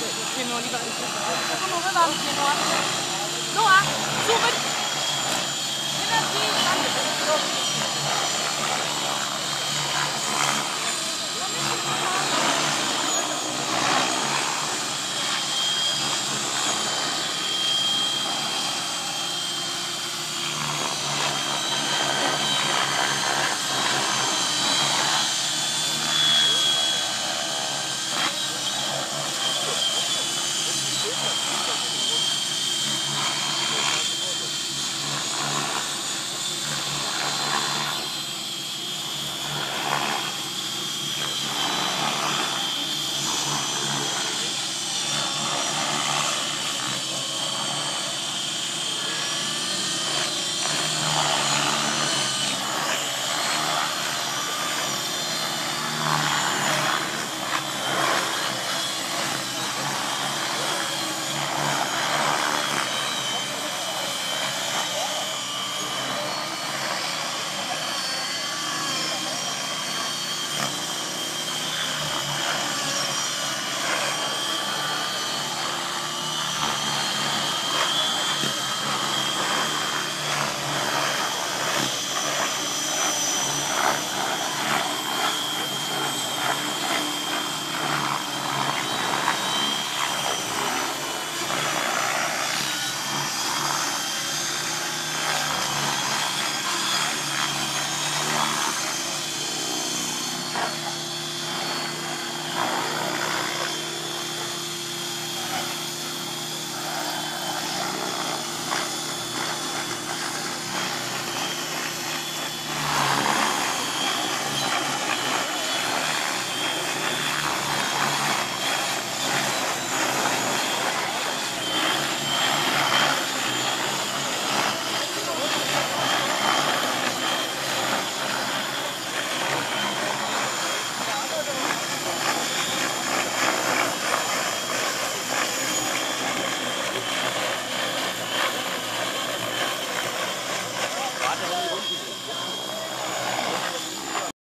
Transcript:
前面有你吧？这个路是吧？前面啊，路啊，路不？现在停。